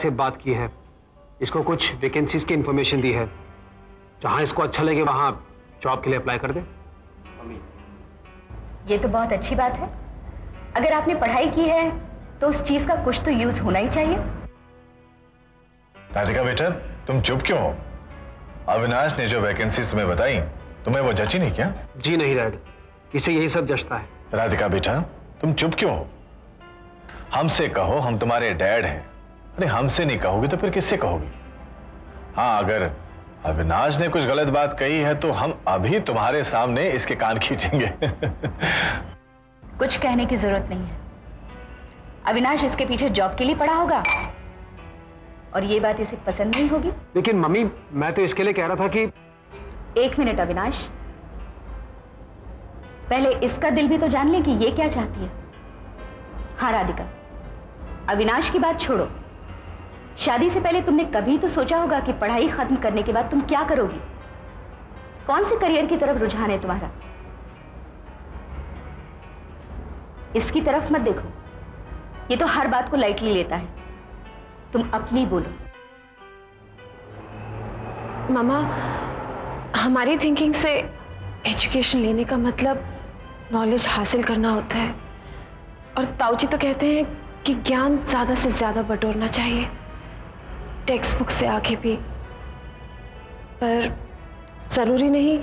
से बात की है। इसको कुछ वैकेंसीज की इंफॉर्मेशन दी है। जहाँ इसको अच्छा लगे वहाँ जॉब के लिए अप्लाई कर दे। ये तो बहुत अच्छी बात है। अगर आपने पढ़ाई की है तो उस चीज़ का कुछ तो यूज़ होना ही चाहिए। राधिका बेटा तुम चुप क्यों हो? अविनाश ने जो वैकेंसीज तुम्हें बताई तुम्हें वो जची नहीं क्या? जी नहीं डैड। इसे यही सब जचता है। राधिका बेटा तुम चुप क्यों हो? हमसे कहो हम तुम्हारे डैड हैं। अरे हमसे नहीं कहोगे तो फिर किससे कहोगे? हाँ अगर अविनाश ने कुछ गलत बात कही है तो हम अभी तुम्हारे सामने इसके कान खींचेंगे। कुछ कहने की ज़रूरत नहीं है। अविनाश इसके पीछे जॉब के लिए पड़ा होगा। और ये बात इसे पसंद नहीं होगी। लेकिन मम्मी मैं तो इसके लिए कह रहा था कि एक मिनट अविनाश। पहले इसका दिल भी तो जान ले कि ये क्या चाहती है। हाँ राधिका अविनाश की बात छोड़ो। शादी से पहले तुमने कभी तो सोचा होगा कि पढ़ाई खत्म करने के बाद तुम क्या करोगी? कौन से करियर की तरफ़ रुझान है तुम्हारा? इसकी तरफ़ मत देखो। ये तो हर बात को लाइटली लेता है। तुम अपनी बोलो। मामा, हमारी थिंकिंग से एजुकेशन लेने का मतलब नॉलेज हासिल करना होता है। और ताऊजी तो कहते हैं कि ज्ञान ज़्यादा से ज़्यादा बटोरना चाहिए। टेक्स्ट बुक से आगे भी पर ज़रूरी नहीं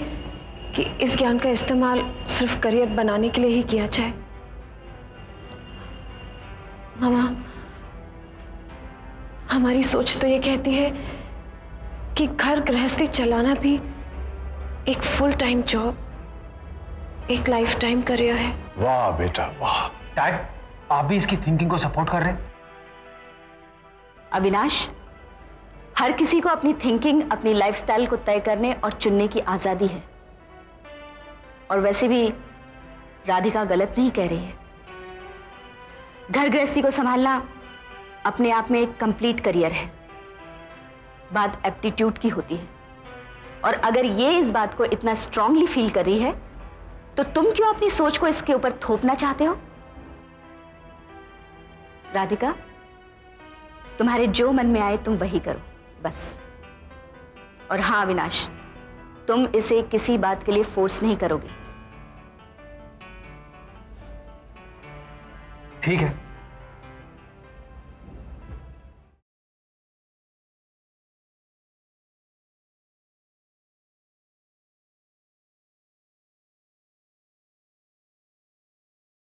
कि इस ज्ञान का इस्तेमाल सिर्फ़ करियर बनाने के लिए ही किया जाए। मामा हमारी सोच तो ये कहती है कि घर गृहस्थी चलाना भी एक फुल टाइम जॉब एक लाइफ टाइम करियर है। वाह बेटा वाह। डैड आप भी इसकी थिंकिंग को सपोर्ट कर रहे हैं? अविनाश हर किसी को अपनी थिंकिंग अपनी लाइफस्टाइल को तय करने और चुनने की आज़ादी है। और वैसे भी राधिका गलत नहीं कह रही है। घर गृहस्थी को संभालना अपने आप में एक कंप्लीट करियर है। बात एप्टीट्यूड की होती है। और अगर ये इस बात को इतना स्ट्रांगली फील कर रही है तो तुम क्यों अपनी सोच को इसके ऊपर थोपना चाहते हो? राधिका, तुम्हारे जो मन में आए, तुम वही करो। बस। और हाँ अविनाश, तुम इसे किसी बात के लिए फोर्स नहीं करोगे। ठीक है।